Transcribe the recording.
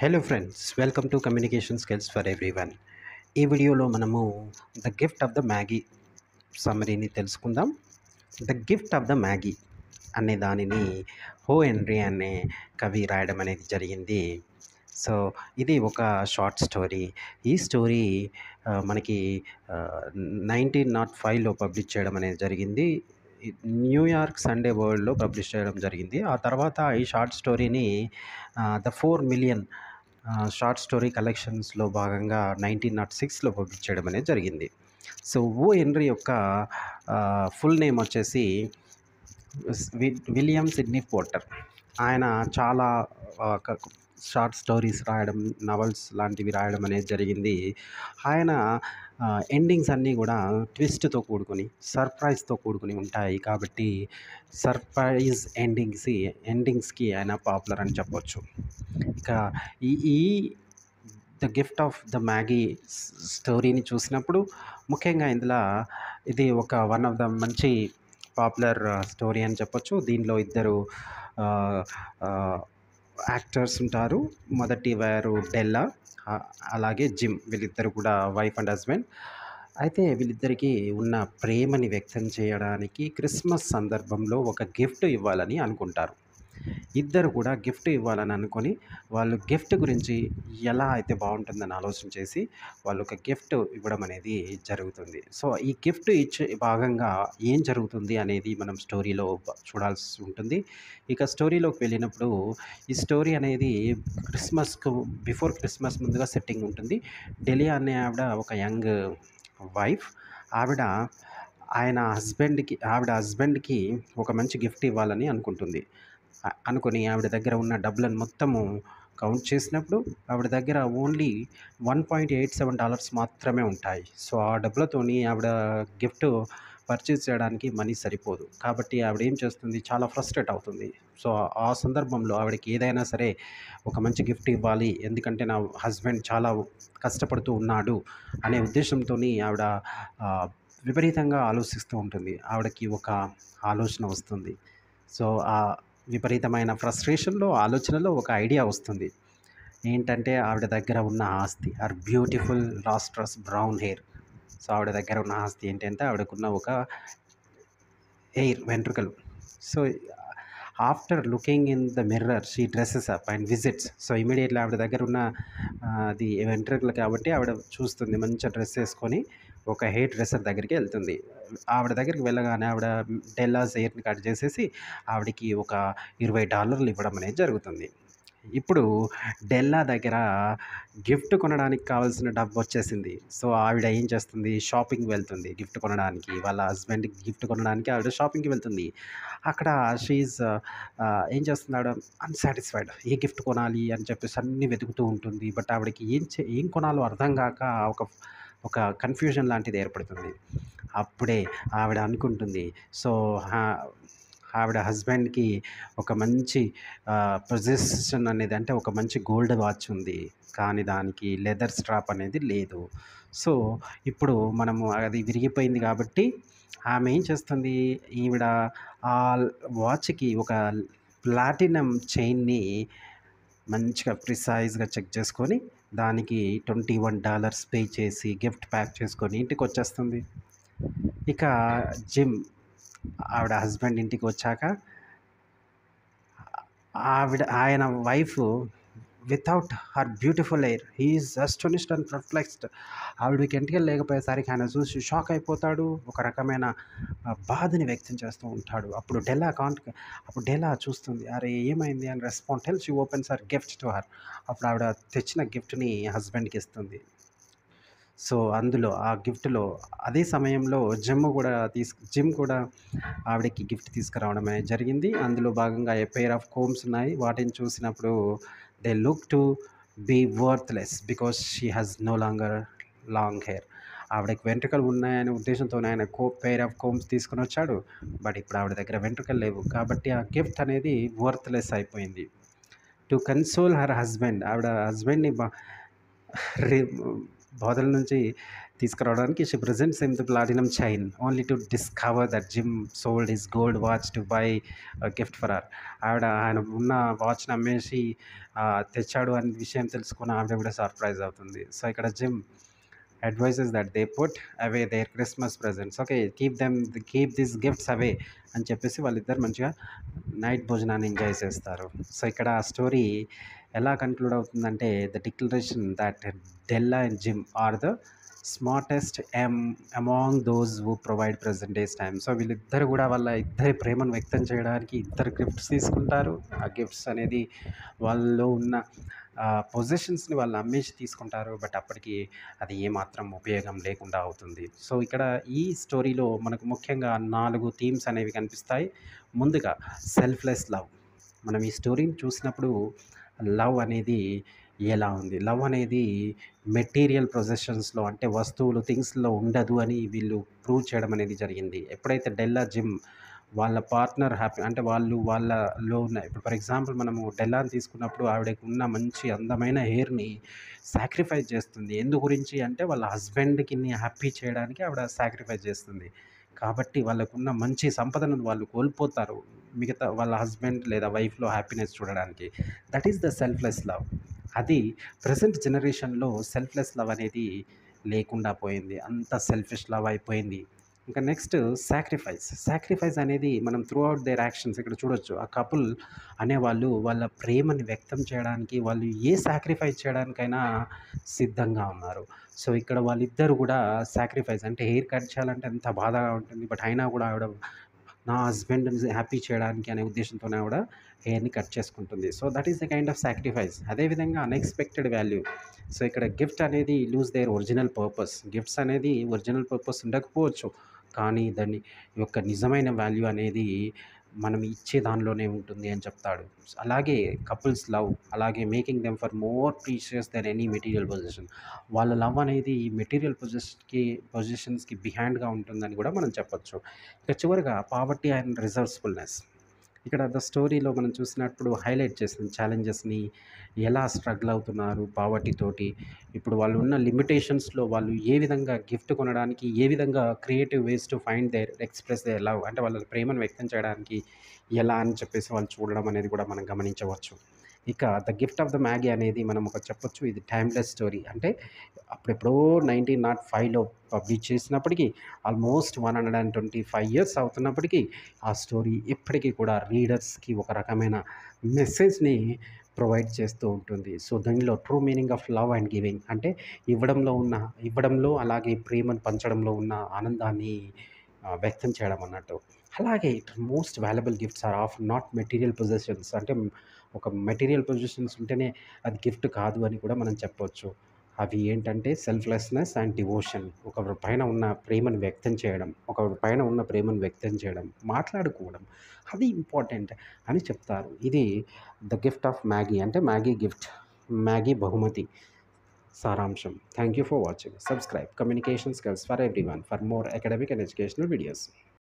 Hello friends welcome to communication skills for everyone ఈ వీడియోలో మనము the gift of the Magi సమరీని తెలుసుకుందాం. The gift of the Magi అనే దానిని హో హెన్రీ అనే కవి రాయడం అనేది జరిగింది. సో ఇది ఒక షార్ట్ స్టోరీ ఈ స్టోరీ మనకి నైన్టీన్ నాట్ ఫైవ్లో పబ్లిష్ చేయడం అనేది జరిగింది. న్యూయార్క్ సండే వరల్డ్లో పబ్లిష్ చేయడం జరిగింది. ఆ తర్వాత ఈ షార్ట్ స్టోరీని the four million short story కలెక్షన్స్లో భాగంగా నైన్టీన్ నాట్ సిక్స్లో పబ్లిష్ అనేది జరిగింది. సో ఓ హెన్రీ యొక్క ఫుల్ నేమ్ వచ్చేసి విలియం సిడ్నీ పోర్టర్. ఆయన చాలా షార్ట్ స్టోరీస్ రాయడం నవల్స్ లాంటివి రాయడం అనేది జరిగింది. ఆయన ఎండింగ్స్ అన్నీ కూడా ట్విస్ట్తో కూడుకొని సర్ప్రైజ్తో కూడుకొని ఉంటాయి కాబట్టి సర్ప్రైజ్ ఎండింగ్స్ ఎండింగ్స్కి ఆయన పాపులర్ అని చెప్పొచ్చు. ఇక ఈ ఈ the gift of the Magi స్టోరీని చూసినప్పుడు ముఖ్యంగా ఇందులో ఇది ఒక వన్ ఆఫ్ ద మంచి పాపులర్ స్టోరీ అని చెప్పొచ్చు. దీనిలో ఇద్దరు యాక్టర్స్ ఉంటారు. మొదటి వారు డెల్లా అలాగే జిమ్ వీళ్ళిద్దరు కూడా వైఫ్ అండ్ హస్బెండ్. అయితే వీళ్ళిద్దరికీ ఉన్న ప్రేమని వ్యక్తం చేయడానికి క్రిస్మస్ సందర్భంలో ఒక గిఫ్ట్ ఇవ్వాలని అనుకుంటారు. ఇద్దరు కూడా గిఫ్ట్ ఇవ్వాలని అనుకొని వాళ్ళు గిఫ్ట్ గురించి ఎలా అయితే బాగుంటుందని ఆలోచన చేసి వాళ్ళు ఒక గిఫ్ట్ ఇవ్వడం అనేది జరుగుతుంది. సో ఈ గిఫ్ట్ ఇచ్చే భాగంగా ఏం జరుగుతుంది అనేది మనం స్టోరీలో చూడాల్సి ఉంటుంది. ఇక స్టోరీలోకి వెళ్ళినప్పుడు ఈ స్టోరీ అనేది క్రిస్మస్కు బిఫోర్ క్రిస్మస్ ముందుగా సెట్టింగ్ ఉంటుంది. డెలియా అనే ఆవిడ ఒక యంగ్ వైఫ్. ఆవిడ ఆయన హస్బెండ్కి ఆవిడ హస్బెండ్కి ఒక మంచి గిఫ్ట్ ఇవ్వాలని అనుకుంటుంది. అనుకొని ఆవిడ దగ్గర ఉన్న డబ్బులను మొత్తము కౌంట్ చేసినప్పుడు ఆవిడ దగ్గర only one point eight seven dollars మాత్రమే ఉంటాయి. సో ఆ డబ్బులతోని ఆవిడ గిఫ్ట్ పర్చేస్ చేయడానికి మనీ సరిపోదు. కాబట్టి ఆవిడ ఏం చేస్తుంది? చాలా ఫ్రస్ట్రేట్ అవుతుంది. సో ఆ సందర్భంలో ఆవిడకి ఏదైనా సరే ఒక మంచి గిఫ్ట్ ఇవ్వాలి. ఎందుకంటే నా హస్బెండ్ చాలా కష్టపడుతూ ఉన్నాడు అనే ఉద్దేశంతో ఆవిడ విపరీతంగా ఆలోచిస్తూ ఉంటుంది. ఆవిడకి ఒక ఆలోచన వస్తుంది. సో ఆ విపరీతమైన ఫ్రస్ట్రేషన్లో ఆలోచనలో ఒక ఐడియా వస్తుంది. ఏంటంటే ఆవిడ దగ్గర ఉన్న ఆస్తి are beautiful lustrous brown hair. So ఆవిడ దగ్గర ఉన్న ఆస్తి ఏంటంటే ఆవిడకున్న ఒక ఎయిర్ వెంట్రుకలు. So after looking in the mirror she dresses up and visits. So immediately ఆవిడ దగ్గర ఉన్న అది వెంట్రుకలు కాబట్టి ఆవిడ చూస్తుంది మంచిగా డ్రెస్ వేసుకొని. ఒక హెయిర్ డ్రెస్సర్ దగ్గరికి వెళ్తుంది. ఆవిడ దగ్గరికి వెళ్ళగానే ఆవిడ డెల్లాస్ హెయిర్ని కట్ చేసేసి ఆవిడకి ఒక ఇరవై డాలర్లు ఇవ్వడం అనేది జరుగుతుంది. ఇప్పుడు డెల్లా దగ్గర గిఫ్ట్ కొనడానికి కావాల్సిన డబ్బు వచ్చేసింది. సో ఆవిడ ఏం చేస్తుంది? షాపింగ్ వెళ్తుంది గిఫ్ట్ కొనడానికి. వాళ్ళ హస్బెండ్కి గిఫ్ట్ కొనడానికి ఆవిడ షాపింగ్కి వెళ్తుంది. అక్కడ షీఈ్ ఏం చేస్తుంది ఆవిడ? అన్సాటిస్ఫైడ్. ఏ గిఫ్ట్ కొనాలి అని చెప్పేసి అన్నీ వెతుకుతూ ఉంటుంది. బట్ ఆవిడకి ఏం చే ఏం కొనాలో అర్థం కాక ఒక ఒక కన్ఫ్యూజన్ లాంటిది ఏర్పడుతుంది. అప్పుడే ఆవిడ అనుకుంటుంది సో ఆవిడ హస్బెండ్కి ఒక మంచి పొజిషన్ అనేది అంటే ఒక మంచి గోల్డ్ వాచ్ ఉంది. కానీ దానికి లెదర్ స్ట్రాప్ అనేది లేదు. సో ఇప్పుడు మనము అది విరిగిపోయింది కాబట్టి ఆమె ఏం చేస్తుంది? ఈవిడ ఆ వాచ్కి ఒక ప్లాటినం చైన్ని మంచిగా ప్రిసైజ్గా చెక్ చేసుకొని దానికి ట్వంటీ వన్ డాలర్స్ పే చేసి గిఫ్ట్ ప్యాక్ చేసుకొని ఇంటికి వచ్చేస్తుంది ఇక జిమ్ ఆవిడ హస్బెండ్ ఇంటికి వచ్చాక ఆవిడ ఆయన wife without her beautiful hair he is astonished and perplexed ఆవిడకి ఎంటికలు లేకపోయేసరికి ఆయన చూసి షాక్ అయిపోతాడు. ఒక రకమైన బాధని వ్యక్తం చేస్తూ ఉంటాడు. అప్పుడు డెలా కాంట్ అప్పుడు డెలా చూస్తుంది. అరే ఏమైంది అని respond tells she opens her gift to her. అప్పుడు ఆవిడ తెచ్చిన గిఫ్ట్ని హస్బెండ్కి ఇస్తుంది. సో అందులో ఆ గిఫ్ట్లో అదే సమయంలో జిమ్ కూడా తీసు జిమ్ కూడా ఆవిడకి గిఫ్ట్ తీసుకురావడం అనేది జరిగింది. అందులో భాగంగా ఏ పెయిర్ ఆఫ్ కోమ్స్ ఉన్నాయి వాటిని చూసినప్పుడు they look to be worthless because she has no longer long hair. ఆవిడకి వెంట్రుకలు ఉన్నాయనే ఉద్దేశంతో ఆయన కో పెయిర్ ఆఫ్ కోమ్స్ తీసుకుని వచ్చాడు. బట్ ఇప్పుడు ఆవిడ దగ్గర వెంట్రుకలు లేవు. కాబట్టి ఆ గిఫ్ట్ అనేది వర్త్లెస్ అయిపోయింది. టు కన్సోల్ హర్ హస్బెండ్ ఆవిడ హస్బెండ్ని బా బాధల నుంచి తీసుకురావడానికి she presents in the platinum chain only to discover that Jim sold his gold watch to buy gift for her ఆవిడ ఆయన ఉన్న వాచ్ని అమ్మేసి తెచ్చాడు అనే విషయం తెలుసుకుని ఆవిడ కూడా సర్ప్రైజ్ అవుతుంది. సో ఇక్కడ Jim advises that they put away their Christmas presents okay keep them keep this gifts away అని చెప్పేసి వాళ్ళిద్దరు మంచిగా నైట్ భోజనాన్ని ఎంజాయ్ చేస్తారు. సో ఇక్కడ ఆ స్టోరీ ఎలా కన్క్లూడ్ అవుతుందంటే the declaration that Della and Jim are the smartest them among those who provide present days time so వీళ్ళిద్దరు కూడా వాళ్ళ ఇద్దరి ప్రేమను వ్యక్తం చేయడానికి ఇద్దరు గిఫ్ట్స్ తీసుకుంటారు. ఆ గిఫ్ట్స్ అనేది వాళ్ళలో ఉన్న పొజిషన్స్ని వాళ్ళు అమ్మేసి తీసుకుంటారు. బట్ అప్పటికి అది ఏమాత్రం ఉపయోగం లేకుండా అవుతుంది. సో ఇక్కడ ఈ స్టోరీలో మనకు ముఖ్యంగా నాలుగు థీమ్స్ అనేవి కనిపిస్తాయి. ముందుగా సెల్ఫ్లెస్ లవ్ మనం ఈ స్టోరీని చూసినప్పుడు లవ్ అనేది ఎలా ఉంది? లవ్ అనేది మెటీరియల్ ప్రొజెషన్స్లో అంటే వస్తువులు థింగ్స్లో ఉండదు అని వీళ్ళు ప్రూవ్ చేయడం అనేది జరిగింది. ఎప్పుడైతే డెల్లా జిమ్ వాళ్ళ పార్ట్నర్ హ్యాపీ అంటే వాళ్ళు వాళ్ళలో ఉన్న ఇప్పుడు ఫర్ ఎగ్జాంపుల్ మనము డెల్లాని తీసుకున్నప్పుడు ఆవిడకి ఉన్న మంచి అందమైన హెయిర్ని సాక్రిఫైస్ చేస్తుంది. ఎందు గురించి అంటే వాళ్ళ హస్బెండ్కి హ్యాపీ చేయడానికి ఆవిడ సాక్రిఫైస్ చేస్తుంది. కాబట్టి వాళ్ళకున్న మంచి సంపదను వాళ్ళు కోల్పోతారు. మిగతా వాళ్ళ హస్బెండ్ లేదా వైఫ్లో హ్యాపీనెస్ చూడడానికి. That is the selfless love. అది ప్రజెంట్ జనరేషన్లో సెల్ఫ్లెస్ లవ్ అనేది లేకుండా పోయింది. అంత సెల్ఫిష్ లవ్ అయిపోయింది. ఇంకా నెక్స్ట్ సాక్రిఫైస్. సాక్రిఫైస్ అనేది మనం త్రూ అవుట్ దేర్ యాక్షన్స్ ఇక్కడ చూడొచ్చు. ఆ కపుల్ అనేవాళ్ళు వాళ్ళ ప్రేమని వ్యక్తం చేయడానికి వాళ్ళు ఏ సాక్రిఫైస్ చేయడానికైనా సిద్ధంగా ఉన్నారు. సో ఇక్కడ వాళ్ళిద్దరు కూడా సాక్రిఫైస్ అంటే హెయిర్ కట్ చేయాలంటే ఎంత బాధగా ఉంటుంది. బట్ అయినా కూడా ఆవిడ నా హస్బెండ్ని హ్యాపీ చేయడానికి అనే ఉద్దేశంతోనే ఆవిడ హెయిర్ని కట్ చేసుకుంటుంది. So that is the kind of sacrifice అదేవిధంగా అన్ఎక్స్పెక్టెడ్ వాల్యూ సో ఇక్కడ గిఫ్ట్ అనేది lose their original purpose gifts అనేది ఒరిజినల్ పర్పస్ ఉండకపోవచ్చు. కానీ దాని యొక్క నిజమైన వాల్యూ అనేది మనం ఇచ్చే దానిలోనే ఉంటుంది అని చెప్తాడు. అలాగే కపుల్స్ లవ్ అలాగే making them far more precious than any material possession వాళ్ళ లవ్ అనేది ఈ మెటీరియల్ పొజిషన్కి పొజిషన్స్కి బిహైండ్గా ఉంటుందని కూడా మనం చెప్పొచ్చు. ఇక చివరిగా పావర్టీ అండ్ రిజర్వ్స్ఫుల్నెస్ ఇక్కడ ద స్టోరీలో మనం చూసినప్పుడు హైలైట్ చేసిన ఛాలెంజెస్ని ఎలా స్ట్రగుల్ అవుతున్నారు పావర్టీ తోటి ఇప్పుడు వాళ్ళు ఉన్న లిమిటేషన్స్లో వాళ్ళు ఏ విధంగా గిఫ్ట్ కొనడానికి ఏ విధంగా creative ways to find their express their love అంటే వాళ్ళ ప్రేమను వ్యక్తం చేయడానికి ఎలా అని చెప్పేసి వాళ్ళు చూడడం అనేది కూడా మనం గమనించవచ్చు. ఇక the gift of the Magi అనేది మనం ఒక చెప్పొచ్చు. ఇది టైమ్లెస్ స్టోరీ. అంటే అప్పుడెప్పుడో నైన్టీన్ నాట్ ఫైవ్లో పబ్లిష్ చేసినప్పటికీ almost one hundred and twenty five years అవుతున్నప్పటికీ ఆ స్టోరీ ఎప్పటికీ కూడా రీడర్స్కి ఒక రకమైన మెసేజ్ని ప్రొవైడ్ చేస్తూ ఉంటుంది. సో దానిలో true meaning of love and giving అంటే ఇవ్వడంలో ఉన్న ఇవ్వడంలో అలాగే ప్రేమను పంచడంలో ఉన్న ఆనందాన్ని వ్యక్తం చేయడం అన్నట్టు. అలాగే most valuable gifts are of not material possessions. అంటే ఒక మెటీరియల్ పొజిషన్స్ ఉంటేనే అది గిఫ్ట్ కాదు అని కూడా మనం చెప్పవచ్చు అవి ఏంటంటే సెల్ఫ్లెస్నెస్ అండ్ డివోషన్. ఒకరి పైన ఉన్న ప్రేమను వ్యక్తం చేయడం ఒకరి పైన ఉన్న ప్రేమను వ్యక్తం చేయడం మాట్లాడుకోవడం అది ఇంపార్టెంట్ అని చెప్తారు. ఇది ద గిఫ్ట్ ఆఫ్ మ్యాగీ అంటే మ్యాగీ గిఫ్ట్ మ్యాగీ బహుమతి సారాంశం. Thank you for watching. Subscribe. Communication skills for everyone for more academic and educational videos.